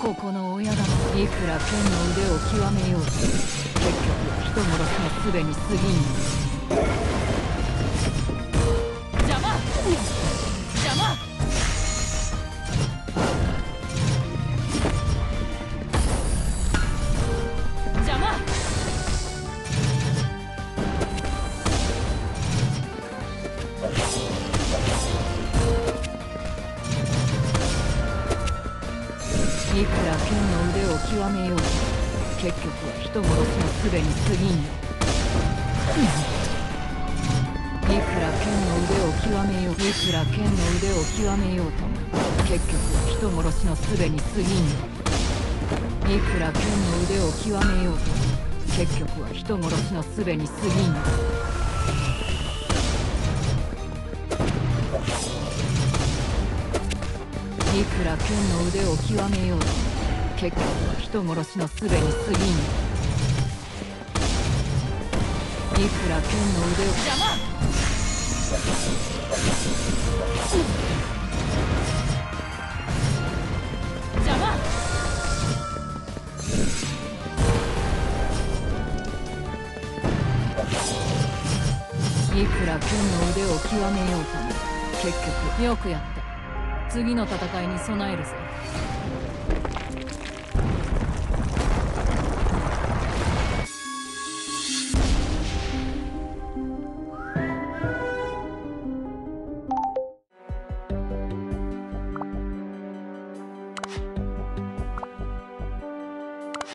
ここの親玉いくら剣の腕を極めようと結局人殺しのすでに過ぎん。いくら剣の腕を極めようと結局は人殺しの術に過ぎんよいくら剣の腕を極めよういくら剣の腕を極めようとも結局は人殺しの術に過ぎんよいくら剣の腕を極めようとも結局は人殺しの術に過ぎんよいくら剣の腕を極めようと結局は人殺しの術に過ぎんよいくら剣の腕を邪魔邪魔いくら剣の腕を極めようとも結局よくやった次の戦いに備えるぞ